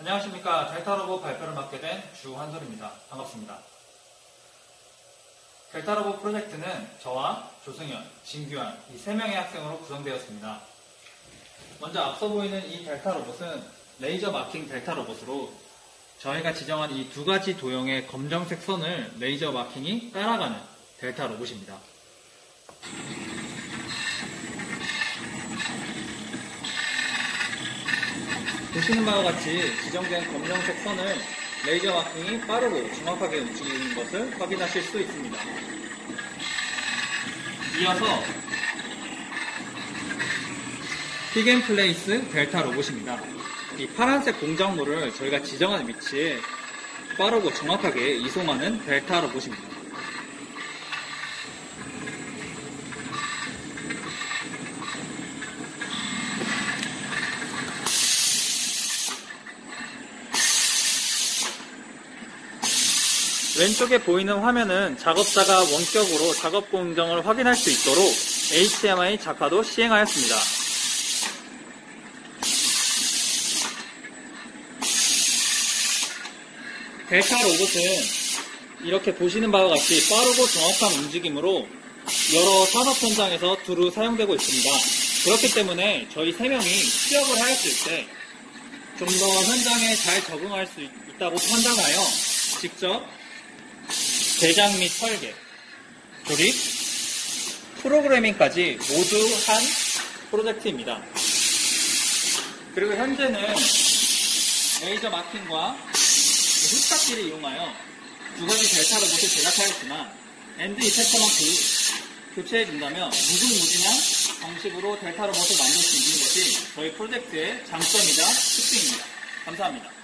안녕하십니까. 델타 로봇 발표를 맡게 된 주환솔입니다. 반갑습니다. 델타 로봇 프로젝트는 저와 조승현, 진규환 이 세 명의 학생으로 구성되었습니다. 먼저 앞서 보이는 이 델타 로봇은 레이저 마킹 델타 로봇으로 저희가 지정한 이 두 가지 도형의 검정색 선을 레이저 마킹이 따라가는 델타 로봇입니다. 보시는 바와 같이 지정된 검정색 선을 레이저 마킹이 빠르고 정확하게 움직이는 것을 확인하실 수 있습니다. 이어서 pick and place 델타 로봇입니다. 이 파란색 공작물을 저희가 지정한 위치에 빠르고 정확하게 이송하는 델타 로봇입니다. 왼쪽에 보이는 화면은 작업자가 원격으로 작업 공정을 확인할 수 있도록 HMI 작화도 시행하였습니다. 델타 로봇은 이렇게 보시는 바와 같이 빠르고 정확한 움직임으로 여러 산업 현장에서 두루 사용되고 있습니다. 그렇기 때문에 저희 세 명이 취업을 하였을 때 좀 더 현장에 잘 적응할 수 있다고 판단하여 직접 제작 및 설계, 조립, 프로그래밍까지 모두 한 프로젝트입니다. 그리고 현재는 레이저 마킹과 흡착기를 이용하여 두 가지 델타 로봇을 제작하였지만 end effector만 그, 교체해준다면 무궁무진한 방식으로 델타 로봇을 만들 수 있는 것이 저희 프로젝트의 장점이자 특징입니다. 감사합니다.